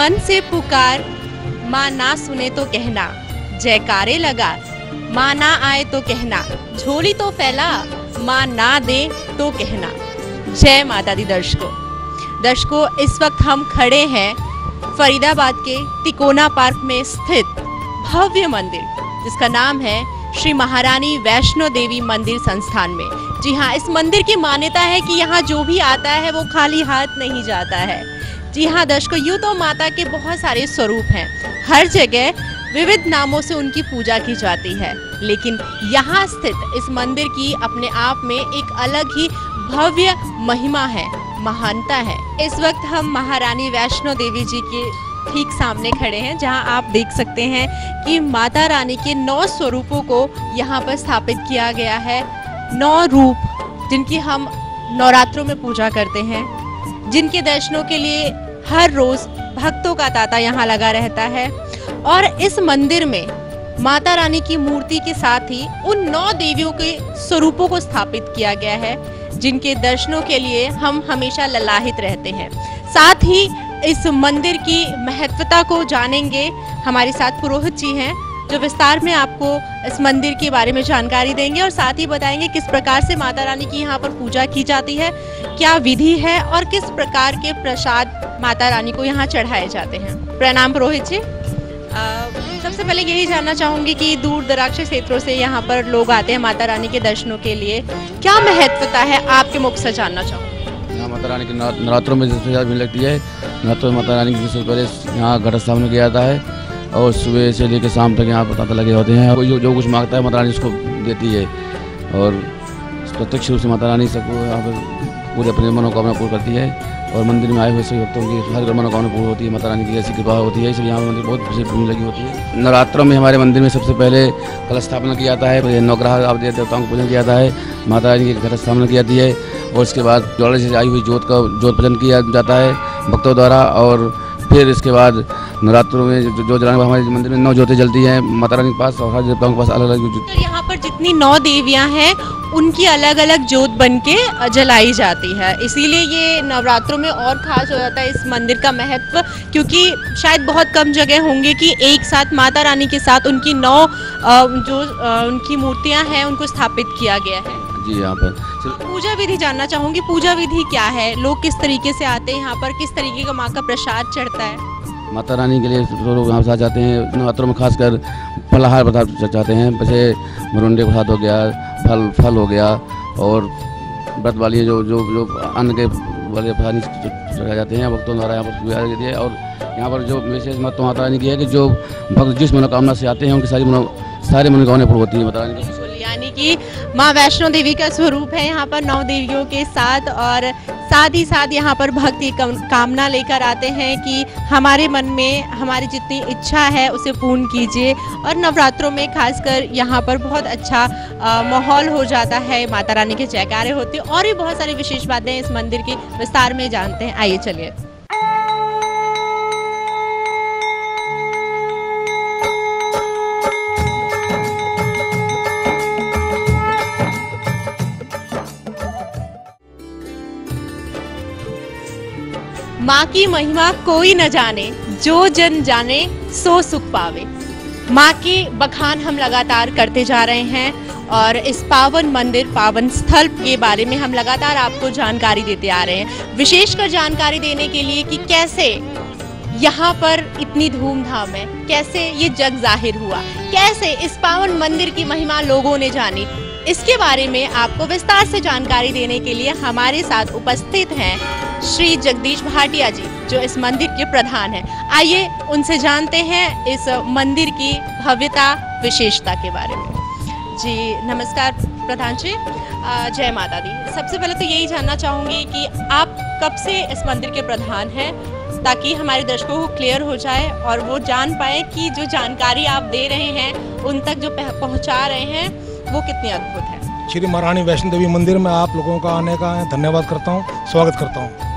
मन से पुकार, माँ ना सुने तो कहना। जयकारे लगा, माँ ना आए तो कहना। झोली तो फैला, माँ ना दे तो कहना। जय माता दी दर्शकों। दर्शकों, इस वक्त हम खड़े हैं फरीदाबाद के तिकोना पार्क में स्थित भव्य मंदिर, जिसका नाम है श्री महारानी वैष्णो देवी मंदिर संस्थान में। जी हाँ इस मंदिर की मान्यता है कि यहाँ जो भी आता है वो खाली हाथ नहीं जाता है। जी हाँ दर्शकों, यूँ तो माता के बहुत सारे स्वरूप हैं। हर जगह विविध नामों से उनकी पूजा की जाती है। लेकिन यहाँ स्थित इस मंदिर की अपने आप में एक अलग ही भव्य महिमा है, महानता है। इस वक्त हम महारानी वैष्णो देवी जी के ठीक सामने खड़े हैं, जहाँ आप देख सकते हैं कि माता रानी के नौ स्वरूपों को यहाँ पर स्थापित किया गया है। नौ रूप जिनकी हम नवरात्रों में पूजा करते हैं। जिनके दर्शनों के लिए हर रोज भक्तों का तांता यहाँ लगा रहता है। और इस मंदिर में माता रानी की मूर्ति के साथ ही उन नौ देवियों के स्वरूपों को स्थापित किया गया है, जिनके दर्शनों के लिए हम हमेशा ललाहित रहते हैं। साथ ही इस मंदिर की महत्वता को जानेंगे। हमारे साथ पुरोहित जी हैं। जो विस्तार में आपको इस मंदिर के बारे में जानकारी देंगे और साथ ही बताएँगे किस प्रकार से माता रानी की यहाँ पर पूजा की जाती है, क्या विधि है और किस प्रकार के प्रसाद माता रानी को यहाँ चढ़ाए जाते हैं। प्रणाम पुरोहित जी। सबसे पहले यही जानना चाहूँगी कि दूर दराक्ष क्षेत्रों से यहाँ पर लोग आते हैं माता रानी के दर्शनों के लिए। क्या महत्वता है? आपके मुख से जानना चाहूँगी। यहाँ माता रानी के नवरा- नवरात्रों में भीड़ लगती है नवरात्रों में माता रानी की यहाँ घट स्थापन किया जाता है। और सुबह से लेकर शाम तक यहाँ पर तांता लगे होते हैं। कोई जो, जो कुछ माँगता है माता रानी उसको देती है। और प्रत्यक्ष रूप से माता रानी सबको यहाँ पर पूरे अपनी मनोकामना पूर्ण करती है। और मंदिर में आए हुए सभी भक्तों की हर मनोकामना पूर्ण होती है। माता रानी की ऐसी कृपा होती है। इसलिए यहाँ मंदिर बहुत विशेष भूमि लगी होती है। नवरात्रों में हमारे मंदिर में सबसे पहले कलश स्थापना किया जाता है। नौग्रह आप देवताओं को पूजन किया जाता है। माता रानी की घट स्थापना की जाती है। और उसके बाद ज्वाला से आई हुई जोत का जोत पूजन किया जाता है। भक्तों द्वारा और फिर इसके बाद नवरात्रों में जो जो जलाने हमारे मंदिर में नौ ज्योतें जलती हैं, माता रानी के पास और हर देवताओं के पास अलग अलग तो यहाँ पर जितनी नौ देवियाँ हैं, उनकी अलग अलग जोत बन के जलाई जाती है। इसीलिए ये नवरात्रों में और खास हो जाता है इस मंदिर का महत्व, क्योंकि शायद बहुत कम जगह होंगे कि एक साथ माता रानी के साथ उनकी नौ जो उनकी मूर्तियाँ हैं, उनको स्थापित किया गया है। जी यहाँ पर। पूजा विधि जानना चाहूँगी पूजा विधि क्या है? लोग किस तरीके से आते हैं यहाँ पर? किस तरीके का माँ का प्रसाद चढ़ता है? माता रानी के लिए जो लोग यहाँ से आ जाते हैं नवरात्रों में खासकर फलाहार पदार्थ चाहते हैं। जैसे मरुंडे प्रसाद हो गया फल फल हो गया और व्रत वाली जो जो जो अन्न के वाले प्रसाद चढ़ाए जाते हैं। भक्तों द्वारा यहाँ पर पूजा जाती है और यहाँ पर जो विशेष महत्व माता रानी की है कि जो भक्त जिस मनोकामना से आते हैं उनकी सारी मनो सारी मनोकामनाएँ पूर्ण होती हैं माता रानी की। यानी कि माँ वैष्णो देवी का स्वरूप है यहाँ पर नौ देवियों के साथ और साथ ही साथ यहाँ पर भक्ति कम- कामना लेकर आते हैं कि हमारे मन में हमारी जितनी इच्छा है उसे पूर्ण कीजिए और नवरात्रों में खासकर यहाँ पर बहुत अच्छा माहौल हो जाता है। माता रानी के जयकारे होते हैं और भी बहुत सारी विशेष बातें इस मंदिर की विस्तार में जानते हैं। आइए चलिए। माँ की महिमा कोई न जाने, जो जन जाने, सो सुख पावे। माँ के बखान हम लगातार करते जा रहे हैं और इस पावन मंदिर, पावन स्थल के बारे में हम लगातार आपको जानकारी देते आ रहे हैं। विशेषकर जानकारी देने के लिए कि कैसे यहाँ पर इतनी धूमधाम है, कैसे ये जग ज़ाहिर हुआ, कैसे इस पावन मंदिर की महिमा लोगों ने जानी। इसके बारे में आपको विस्तार से जानकारी देने के लिए हमारे साथ उपस्थित हैं श्री जगदीश भाटिया जी, जो इस मंदिर के प्रधान हैं। आइए, उनसे जानते हैं इस मंदिर की भव्यता, विशेषता के बारे में। जी, नमस्कार प्रधान जी। जय माता दी। सबसे पहले तो यही जानना चाहूँगी कि आप कब से इस मंदिर के प्रधान हैं, ताकि हमारे दर्शकों को क्लियर हो जाए और वो जान पाए कि जो जानकारी आप दे रहे हैं, उन तक जो पह- पहुँचा रहे हैं, वो कितनी अद्भुत है। श्री महारानी वैष्णो देवी मंदिर में आप लोगों का आने का धन्यवाद करता हूँ, स्वागत करता हूँ।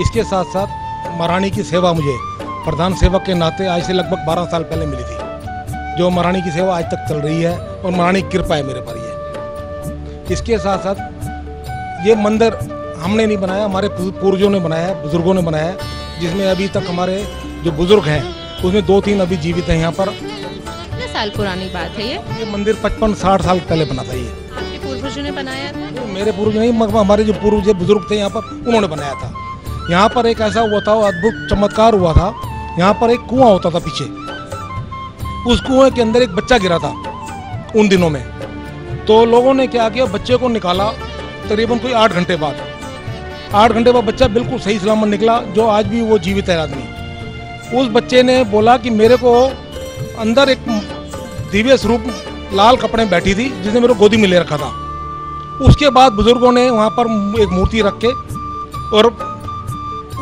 इसके साथ साथ महारानी की सेवा मुझे प्रधान सेवक के नाते आज से लगभग 12 साल पहले मिली थी। जो महारानी की सेवा आज तक चल रही है और महारानी की कृपा है मेरे पर ये। इसके साथ साथ ये मंदिर हमने नहीं बनाया हमारे पूर्वजों ने बनाया है बुज़ुर्गों ने बनाया है जिसमें अभी तक हमारे जो बुज़ुर्ग हैं उसमें दो तीन अभी जीवित हैं यहाँ पर। कितने साल पुरानी बात है ये? ये मंदिर पचपन साठ साल पहले बना था ये। आपके पूर्वजों ने बनाया था? मेरे पूर्वज नहीं मगर हमारे जो पूर्वज बुज़ुर्ग थे यहाँ पर उन्होंने बनाया था। यहाँ पर एक ऐसा हुआ था अद्भुत, चमत्कार हुआ था। यहाँ पर एक कुआँ होता था पीछे। उस कुएँ के अंदर एक बच्चा गिरा था, उन दिनों में। तो लोगों ने क्या किया, बच्चे को निकाला तकरीबन कोई आठ घंटे बाद। आठ घंटे बाद बच्चा बिल्कुल सही सलामत निकला, जो आज भी वो जीवित है आदमी। उस बच्चे ने बोला कि मेरे को अंदर एक दिव्य स्वरूप, लाल कपड़े बैठी थी, जिसने मेरे को गोदी में ले रखा था। उसके बाद बुज़ुर्गों ने वहाँ पर एक मूर्ति रख के और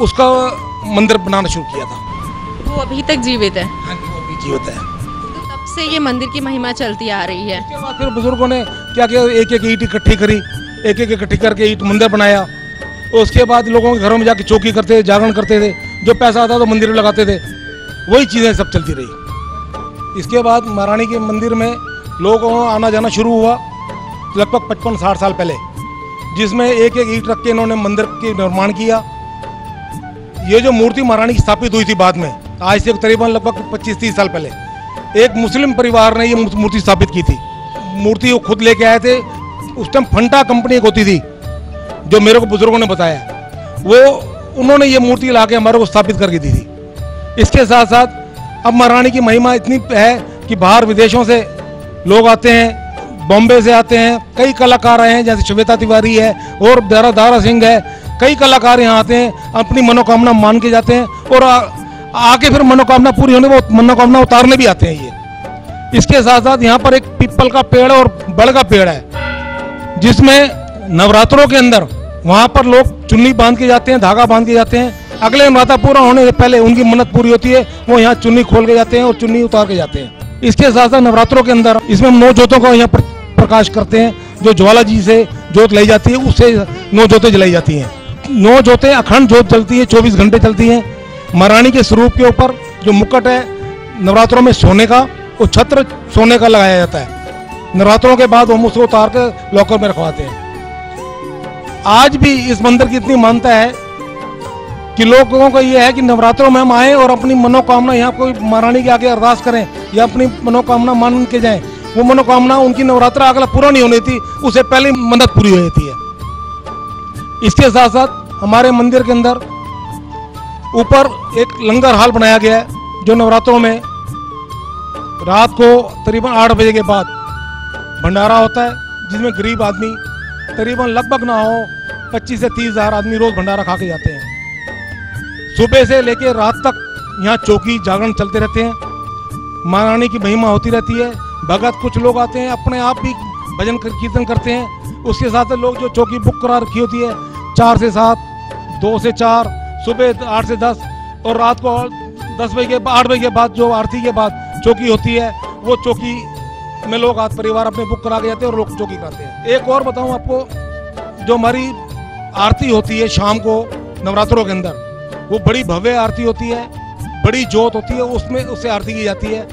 उसका मंदिर बनाना शुरू किया था। वो अभी तक जीवित है। हाँ जी वो भी जीवित है। तो तब से ये मंदिर की महिमा चलती आ रही है। उसके बाद फिर बुज़ुर्गों ने क्या किया एक एक ईट इकट्ठी करी एक एक इकट्ठी करके ईट मंदिर बनाया। उसके बाद लोगों के घरों में जाके चौकी करते थे जागरण करते थे जो पैसा आता तो मंदिर में लगाते थे। वही चीज़ें सब चलती रही। इसके बाद महारानी के मंदिर में लोगों का आना जाना शुरू हुआ लगभग पचपन साठ साल पहले जिसमें एक एक ईट रख के इन्होंने मंदिर के निर्माण किया। ये जो मूर्ति महारानी की स्थापित हुई थी बाद में, आज से करीबन लगभग 25-30 साल पहले, एक मुस्लिम परिवार ने ये मूर्ति स्थापित की थी। मूर्ति वो खुद लेके आए थे, उस टाइम फंटा कंपनी एक होती थी, जो मेरे को बुज़ुर्गों ने बताया। वो, उन्होंने ये मूर्ति ला के हमारे को स्थापित करके दी थी। इसके साथ साथ अब महारानी की महिमा इतनी है कि बाहर विदेशों से लोग आते हैं, बॉम्बे से आते हैं, कई कलाकार आए हैं, जैसे श्वेता तिवारी है, और दारा दारा सिंह है कई कलाकार यहाँ आते हैं अपनी मनोकामना मान के जाते हैं और आ, आके फिर मनोकामना पूरी होने वो मनोकामना उतारने भी आते हैं ये। इसके साथ साथ यहाँ पर एक पीपल का पेड़ और बड़ का पेड़ है जिसमें नवरात्रों के अंदर वहाँ पर लोग चुन्नी बाँध के जाते हैं धागा बाँध के जाते हैं। अगले नवरात्र पूरा होने से पहले उनकी मन्नत पूरी होती है वो यहाँ चुन्नी खोल के जाते हैं और चुन्नी उतार के जाते हैं। इसके साथ साथ नवरात्रों के अंदर इसमें हम नौ जोतों का यहाँ पर प्रकाश करते हैं जो ज्वाला जी से जोत लाई जाती है उससे नौ जोतें जलाई जाती हैं। नौ जोतें, अखंड जोत जलती है, चौबीस घंटे चलती है। महारानी के स्वरूप के ऊपर जो मुकुट है, नवरात्रों में सोने का, वो छत्र सोने का लगाया जाता है। नवरात्रों के बाद हम उसको उतार कर लॉकर में रखवाते हैं। आज भी इस मंदिर की इतनी मान्यता है कि लोगों का ये है कि नवरात्रों में हम आए और अपनी मनोकामना, यहाँ कोई महारानी के आगे अरदास करें, या अपनी मनोकामना मान के जाएँ। वो मनोकामना, उनकी नवरात्र अगला पूरा नहीं होनी थी उसे पहले मन्नत पूरी हो जाती है। इसके साथ साथ हमारे मंदिर के अंदर ऊपर एक लंगर हाल बनाया गया है, जो नवरात्रों में रात को तकरीबन आठ बजे के बाद भंडारा होता है, जिसमें गरीब आदमी तकरीबन लगभग ना हो पच्चीस से तीस हज़ार आदमी रोज भंडारा खा के जाते हैं। सुबह से लेकर रात तक यहाँ चौकी जागरण चलते रहते हैं। महारानी की महिमा होती रहती है, भगत कुछ लोग आते हैं, अपने आप भी भजन कर- कीर्तन करते हैं। उसके साथ लोग जो चौकी बुक करा रखी होती है, चार से सात, दो से चार, सुबह आठ से दस और रात को दस बजे के, आठ बजे के बाद जो आरती के बाद चौकी होती है, वो चौकी में लोग आज परिवार अपने बुक करा के जाते हैं और लोग चौकी करते हैं। एक और बताऊँ आपको, जो हमारी आरती होती है शाम को, नवरात्रों के अंदर, वो बड़ी भव्य आरती होती है, बड़ी जोत होती है, उसमें उससे आरती की जाती है।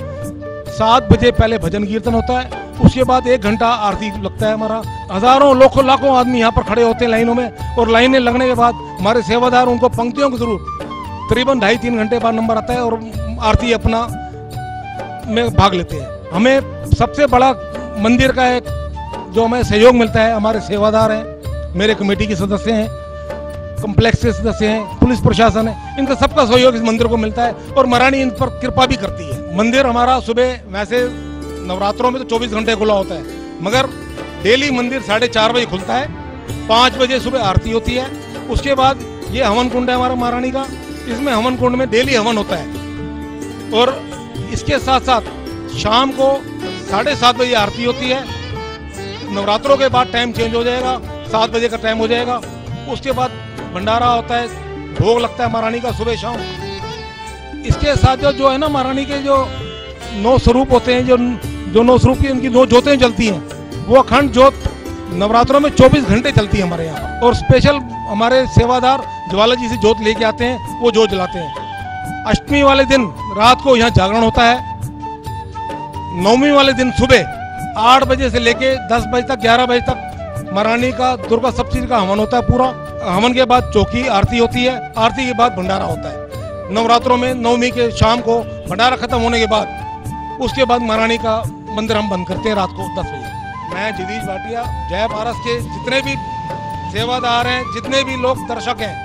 सात बजे पहले भजन कीर्तन होता है उसके बाद एक घंटा आरती लगता है हमारा। हज़ारों, लाखों लाखों आदमी यहाँ पर खड़े होते हैं लाइनों में और लाइनें लगने के बाद हमारे सेवादार उनको पंक्तियों के ज़रूर करीबन ढाई तीन घंटे बाद नंबर आता है और आरती अपना में भाग लेते हैं। हमें सबसे बड़ा मंदिर का एक जो हमें सहयोग मिलता है, हमारे सेवादार हैं, मेरे कमेटी के सदस्य हैं, कम्प्लेक्स के सदस्य हैं, पुलिस प्रशासन है, इनका सबका सहयोग इस मंदिर को मिलता है और महारानी इन पर कृपा भी करती है। मंदिर हमारा सुबह, वैसे नवरात्रों में तो 24 घंटे खुला होता है। मगर डेली मंदिर साढ़े चार बजे खुलता है, पाँच बजे सुबह आरती होती है। उसके बाद ये हवन कुंड है हमारा महारानी का। इसमें हवन कुंड में डेली हवन होता है। और इसके साथ साथ शाम को साढ़े सात बजे आरती होती है। नवरात्रों के बाद टाइम चेंज हो जाएगा, सात बजे का टाइम हो जाएगा। उसके बाद भंडारा होता है, भोग लगता है महारानी का सुबह शाम। इसके साथ जो जो है ना, महारानी के जो नौ स्वरूप होते हैं, जो जो नौ स्वरूप की उनकी नौ जोतें जलती हैं। वो अखंड जोत नवरात्रों में 24 घंटे चलती है हमारे यहाँ। और स्पेशल हमारे सेवादार ज्वाला जी से जोत लेके आते हैं, वो जोत जलाते हैं। अष्टमी वाले दिन रात को यहाँ जागरण होता है। नवमी वाले दिन सुबह आठ बजे से लेके दस बजे तक, ग्यारह बजे तक महारानी का, दुर्गा सप्तशती का हवन होता है पूरा। हवन के बाद चौकी, आरती होती है। आरती के बाद भंडारा होता है। नवरात्रों में नवमी के शाम को भंडारा खत्म होने के बाद, उसके बाद महारानी का मंदिर हम बंद करते हैं रात को दस बजे। मैं जगदीश भाटिया, जय पारस के जितने भी सेवादार हैं, जितने भी लोग दर्शक हैं,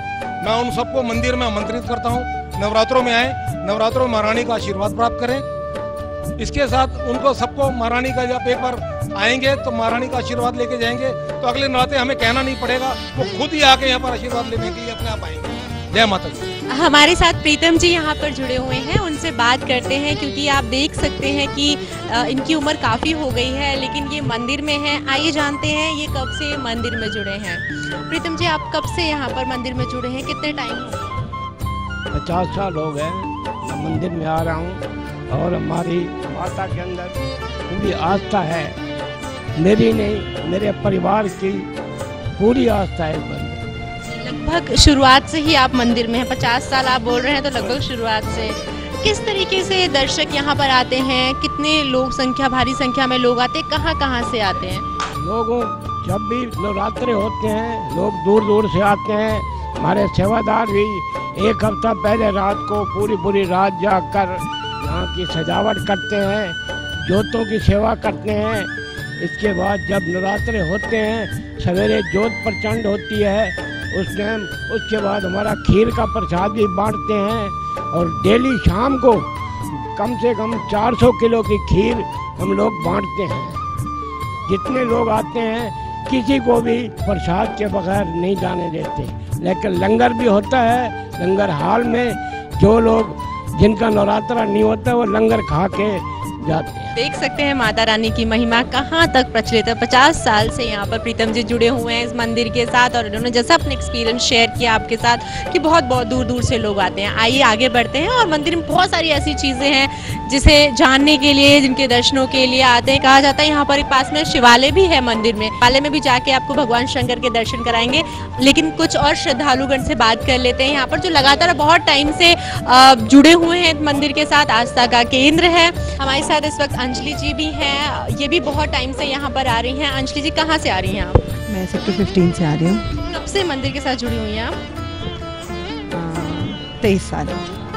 मैं उन सबको मंदिर में आमंत्रित करता हूँ। नवरात्रों में आए, नवरात्रों में महारानी का आशीर्वाद प्राप्त करें। इसके साथ उनको सबको महारानी का जब एक बार आएँगे तो महारानी का आशीर्वाद लेके जाएँगे तो अगले नवरात्रे हमें कहना नहीं पड़ेगा, वो खुद ही आके यहाँ पर आशीर्वाद लेने के लिए अपने आप आएँगे। जय माता दी। हमारे साथ प्रीतम जी यहाँ पर जुड़े हुए हैं। उनसे बात करते हैं क्योंकि आप देख सकते हैं कि इनकी उम्र काफ़ी हो गई है लेकिन ये मंदिर में है। आइए जानते हैं ये कब से मंदिर में जुड़े हैं। प्रीतम जी आप कब से यहाँ पर मंदिर में जुड़े हैं? कितने टाइम हो पचास साल हो गए मंदिर में आ रहा हूँ और हमारी माता के अंदर पूरी आस्था है। मेरी नहीं मेरे परिवार की पूरी आस्था है लगभग शुरुआत से ही आप मंदिर में हैं। पचास साल आप बोल रहे हैं तो लगभग शुरुआत से। किस तरीके से दर्शक यहाँ पर आते हैं? कितने लोग संख्या, भारी संख्या में लोग आते हैं? कहाँ कहाँ से आते हैं? लोगों, जब भी नवरात्रे होते हैं, लोग दूर दूर से आते हैं। हमारे सेवादार भी एक हफ़्ता पहले रात को पूरी पूरी रात जाकर यहाँ की सजावट करते हैं, जोतों की सेवा करते हैं। इसके बाद जब नवरात्रे होते हैं, सवेरे जोत प्रचंड होती है उस टाइम उसके बाद हमारा खीर का प्रसाद भी बांटते हैं और डेली शाम को कम से कम 400 किलो की खीर हम लोग बांटते हैं। जितने लोग आते हैं, किसी को भी प्रसाद के बगैर नहीं जाने देते। लेकिन लंगर भी होता है, लंगर हाल में जो लोग जिनका नवरात्रा नहीं होता, वो लंगर खा के जाते देख सकते हैं माता रानी की महिमा कहाँ तक प्रचलित है। पचास साल से यहाँ पर प्रीतम जी जुड़े हुए हैं इस मंदिर के साथ और उन्होंने जैसा अपने एक्सपीरियंस शेयर किया आपके साथ कि बहुत बहुत दूर दूर से लोग आते हैं। आइए, आगे बढ़ते हैं और मंदिर में बहुत सारी ऐसी चीज़ें हैं जिसे जानने के लिए, जिनके दर्शनों के लिए आते हैं। कहा जाता है यहाँ पर एक पास में शिवालय भी है मंदिर में। शिवालय में भी जाके आपको भगवान शंकर के दर्शन कराएँगे। लेकिन कुछ और श्रद्धालुगण से बात कर लेते हैं। यहाँ पर जो लगातार बहुत टाइम से जुड़े हुए हैं मंदिर के साथ, आस्था का केंद्र है। हमारे साथ इस वक्त अंजलि जी भी हैं। ये भी बहुत टाइम से यहाँ पर आ रही हैं। अंजलि जी, कहाँ से आ रही हैं आप? मैं सेक्टर 15 से आ रही हूँ। कब से मंदिर के साथ जुड़ी हुई हैं आप? तेईस साल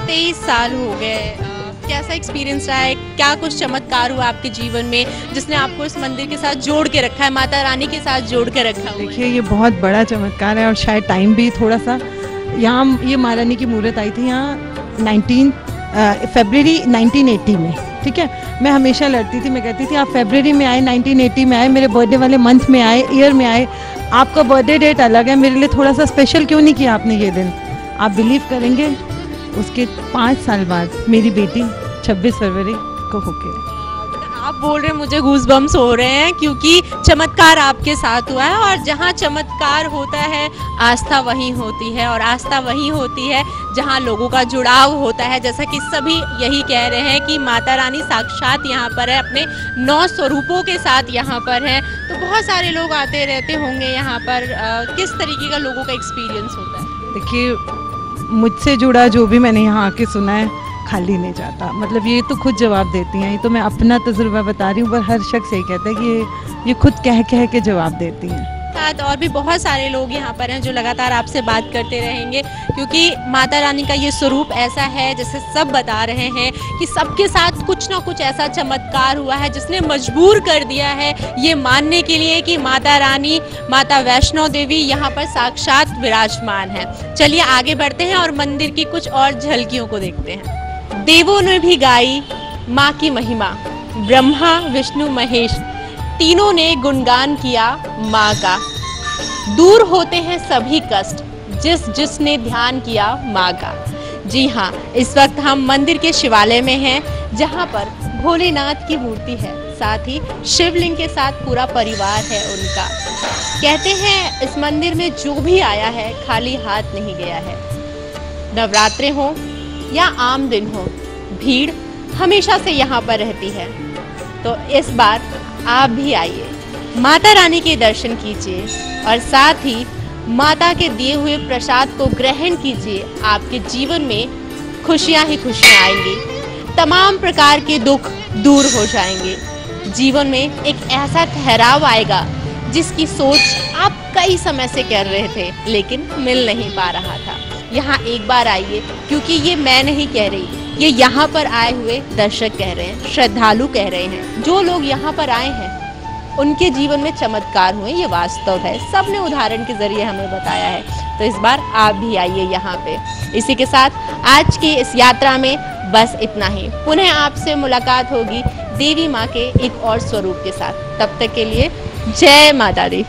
तेईस साल हो गए। कैसा एक्सपीरियंस रहा है? क्या कुछ चमत्कार हुआ आपके जीवन में जिसने आपको इस मंदिर के साथ जोड़ के रखा है माता रानी के साथ जोड़ के रखा है? देखिए ये बहुत बड़ा चमत्कार है और शायद टाइम भी थोड़ा सा यहाँ ये महारानी की मूर्त आई थी यहाँ 19 फरवरी 1980 में। ठीक है? मैं हमेशा लड़ती थी, मैं कहती थी, आप फेबररी में आए 1980 में आए, मेरे बर्थडे वाले मंथ में आए ईयर में आए, आपका बर्थडे डेट अलग है, मेरे लिए थोड़ा सा स्पेशल क्यों नहीं किया आपने ये दिन? आप बिलीव करेंगे, उसके पाँच साल बाद मेरी बेटी 26 फरवरी को होके आप बोल रहे हैं मुझे गूज बम्स हो रहे हैं क्योंकि चमत्कार आपके साथ हुआ है और जहाँ चमत्कार होता है आस्था वही होती है और आस्था वही होती है जहाँ लोगों का जुड़ाव होता है। जैसा कि सभी यही कह रहे हैं कि माता रानी साक्षात यहाँ पर है अपने नौ स्वरूपों के साथ यहाँ पर है। तो बहुत सारे लोग आते रहते होंगे यहाँ पर अ, किस तरीके का लोगों का एक्सपीरियंस होता है? देखिए मुझसे जुड़ा जो भी मैंने यहाँ आके सुना है खाली नहीं जाता। मतलब ये तो खुद जवाब देती हैं, ये तो मैं अपना तजुर्बा बता रही हूँ, पर हर शख्स यही कहता है कि ये ये खुद कह कह के जवाब देती हैं। साथ और भी बहुत सारे लोग यहाँ पर हैं जो लगातार आपसे बात करते रहेंगे, क्योंकि माता रानी का ये स्वरूप ऐसा है, जैसे सब बता रहे हैं, कि सबके साथ कुछ ना कुछ ऐसा चमत्कार हुआ है, जिसने मजबूर कर दिया है ये मानने के लिए कि माता रानी, माता वैष्णो देवी यहाँ पर साक्षात विराजमान है। चलिए आगे बढ़ते हैं और मंदिर की कुछ और झलकियों को देखते हैं। देवों ने भी गाई माँ की महिमा। ब्रह्मा, विष्णु, महेश, तीनों ने गुणगान किया माँ का। दूर होते हैं सभी कष्ट, जिस जिसने ध्यान किया माँ का। जी हाँ इस वक्त हम मंदिर के शिवालय में हैं, जहाँ पर भोलेनाथ की मूर्ति है। साथ ही शिवलिंग के साथ पूरा परिवार है उनका। कहते हैं, इस मंदिर में जो भी आया है, खाली हाथ नहीं गया है। नवरात्रे हो या आम दिन हो, भीड़ हमेशा से यहाँ पर रहती है। तो इस बार आप भी आइए, माता रानी के दर्शन कीजिए और साथ ही माता के दिए हुए प्रसाद को ग्रहण कीजिए। आपके जीवन में खुशियाँ ही खुशियाँ आएँगी। तमाम प्रकार के दुख दूर हो जाएँगे। जीवन में एक ऐसा ठहराव आएगा जिसकी सोच आप कई समय से कर रहे थे, लेकिन मिल नहीं पा रहा था। यहाँ एक बार आइए, क्योंकि ये मैं नहीं कह रही। ये यहाँ पर आए हुए दर्शक कह रहे हैं, श्रद्धालु कह रहे हैं। जो लोग यहाँ पर आए हैं, उनके जीवन में चमत्कार हुए, ये वास्तव है। सबने उदाहरण के ज़रिए हमें बताया है। तो इस बार आप भी आइए यहाँ पे। इसी के साथ, आज की इस यात्रा में बस इतना ही। पुनः आपसे मुलाकात होगी देवी माँ के एक और स्वरूप के साथ। तब तक के लिए जय माता दी।